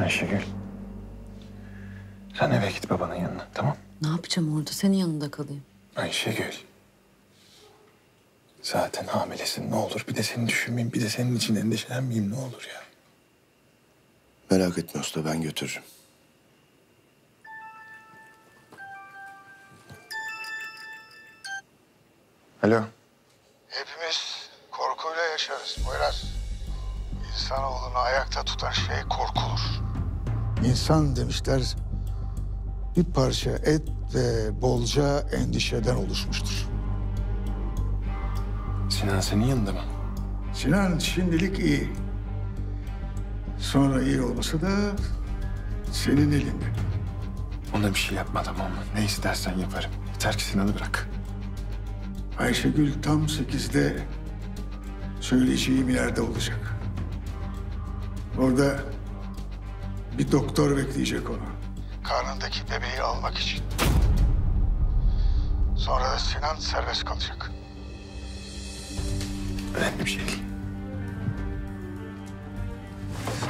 Ayşegül. Sen eve git babanın yanına tamam Ne yapacağım orada? Senin yanında kalayım. Ayşegül. Zaten hamilesin ne olur. Bir de seni düşünmeyeyim. Bir de senin için endişelenmeyeyim ne olur ya. Merak etme usta ben götürürüm. Alo. Hepimiz korkuyla yaşarız Poyraz. İnsanoğlunu ayakta tutan şey korkulur. İnsan demişler bir parça et ve bolca endişeden oluşmuştur. Sinan senin yanında mı? Sinan şimdilik iyi. Sonra iyi olması da senin elinde. Ona bir şey yapma tamam mı? Ne istersen yaparım. Yeter ki Sinan'ı bırak. Ayşegül tam sekizde söyleyeceğim yerde olacak. Orada bir doktor bekleyecek onu. Karnındaki bebeği almak için. Sonra da Sinan serbest kalacak. Önemli bir şey değil.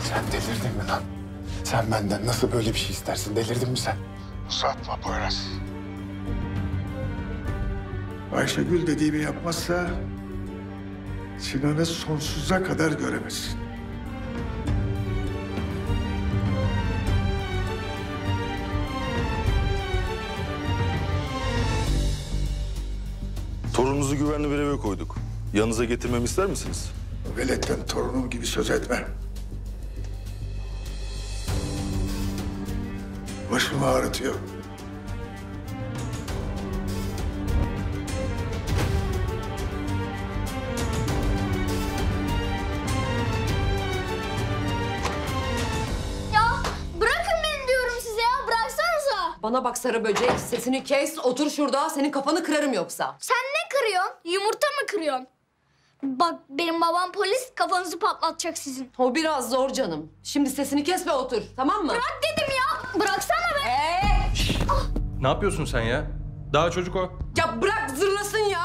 Sen delirdin mi lan? Sen benden nasıl böyle bir şey istersin? Delirdin mi sen? Uzatma Poyraz. Ayşegül dediğimi yapmazsa Sinan'ı sonsuza kadar göremezsin. Torununuzu güvenli bir eve koyduk. Yanınıza getirmemi ister misiniz? Veletten torunum gibi söz etme. Başımı ağrıtıyor. Ya bırakın beni diyorum size ya. Bıraksanıza. Bana bak sarı böcek. Sesini kes. Otur şurada. Senin kafanı kırarım yoksa. Sen ne kırıyorsun? Yumurta mı kırıyorsun? Bak benim babam polis kafanızı patlatacak sizin. O biraz zor canım. Şimdi sesini kes ve otur. Tamam mı? Bırak dedim ya. Bıraksana be. Ee, Ne yapıyorsun sen ya? Daha çocuk o. ya bırak zırlasın ya.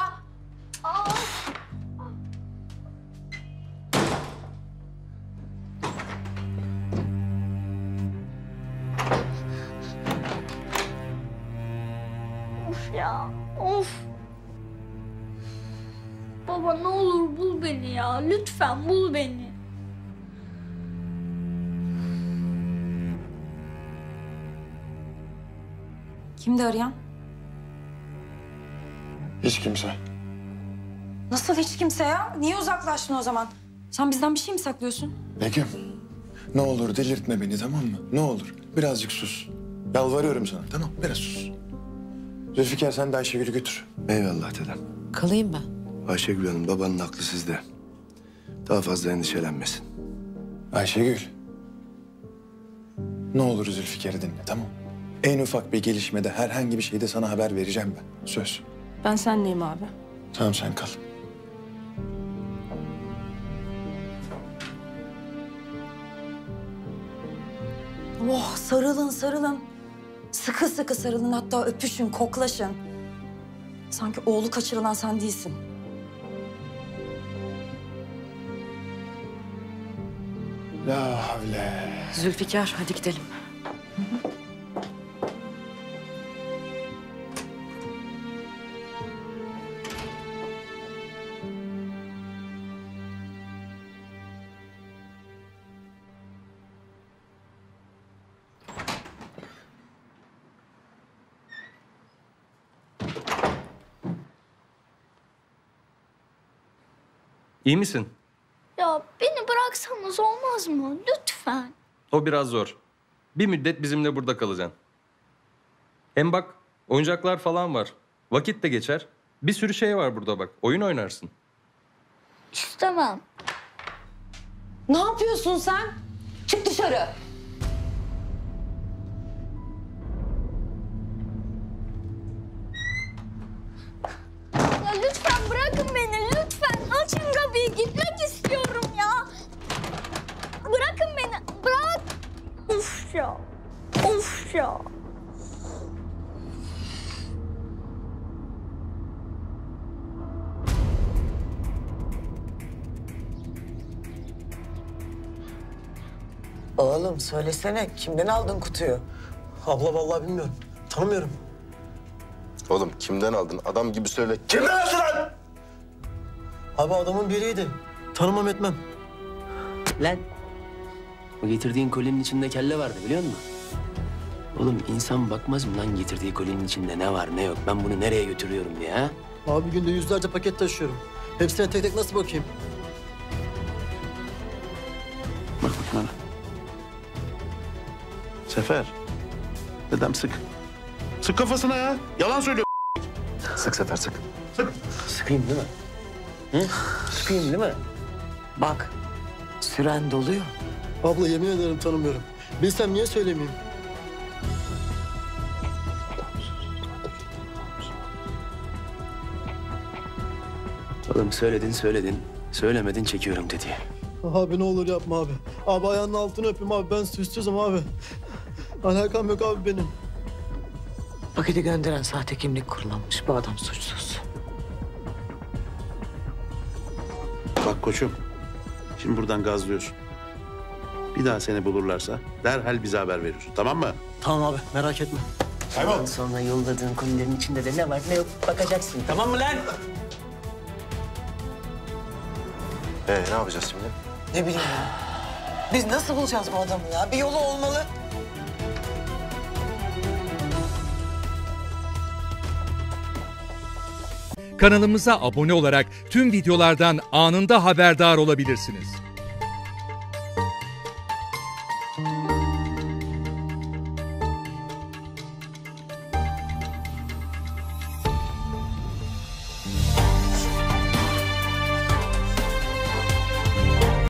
Of ya. Of. Baba ne olur bul beni ya. Lütfen bul beni. Kimdi arayan? Hiç kimse. Nasıl hiç kimse ya? Niye uzaklaştın o zaman? Sen bizden bir şey mi saklıyorsun? Begüm. Ne olur delirtme beni tamam mı? Ne olur. Birazcık sus. Yalvarıyorum sana tamam Biraz sus. Zülfikar sen de Ayşegül'ü götür. Eyvallah dedem. Kalayım ben. Ayşegül Hanım babanın aklı sizde. Daha fazla endişelenmesin. Ayşegül. Ne olur Zülfikar'ı dinle tamam En ufak bir gelişmede herhangi bir şeyde sana haber vereceğim ben. Söz. Ben senleyim abi. Tamam sen kal. Oh sarılın sarılın. Sıkı sıkı sarılın hatta öpüşün, koklaşın. Sanki oğlu kaçırılan sen değilsin. La havle. Zülfikar hadi gidelim. İyi misin? Ya beni bıraksanız olmaz mı? Lütfen. O biraz zor. Bir müddet bizimle burada kalacaksın. Hem bak oyuncaklar falan var. Vakit de geçer. Bir sürü şey var burada bak. Oyun oynarsın. İstemem. Ne yapıyorsun sen? Çık dışarı. Ya lütfen bırakın beni lütfen. Açın kapıyı gitmek istiyorum ya. Bırakın beni. Bırak. Uf ya. Uf ya. Oğlum söylesene kimden aldın kutuyu? Abla vallahi bilmiyorum. Tanımıyorum. Oğlum kimden aldın? Adam gibi söyle. Kimden aldın lan? Abi adamın biriydi. Tanımam etmem. Lan. O getirdiğin kolinin içinde kelle vardı biliyor musun? Oğlum insan bakmaz mı lan getirdiği kolinin içinde ne var ne yok? Ben bunu nereye götürüyorum diye ha? Abi günde yüzlerce paket taşıyorum. Hepsine tek tek nasıl bakayım? Bak bak bana. Sefer. Dedem sık. Sık kafasına ya. Yalan söylüyor. Sık Sefer sık. Sıkayım değil mi? Hı? Sıkayım değil mi? Bak süren doluyor. Abla yemin ederim tanımıyorum. Bilsem niye söylemeyeyim? Oğlum söyledin söyledin. Söylemedin çekiyorum dedi. Abi ne olur yapma abi. Abi ayağının altını öpeyim abi. Ben süssüzüm abi. Alakam yok abi benim. Paketi gönderen sahte kimlik kullanmış. Bu adam suçsuz. Bak koçum, şimdi buradan gazlıyorsun. Bir daha seni bulurlarsa derhal bize haber veriyorsun, tamam mı? Tamam abi merak etme. Ondan sonra yolladığın kolilerin içinde de ne var ne yok bakacaksın. Tamam mı lan? Ee ne yapacağız şimdi? Ne bileyim ya. Biz nasıl bulacağız bu adamı ya? Bir yolu olmalı. Kanalımıza abone olarak tüm videolardan anında haberdar olabilirsiniz.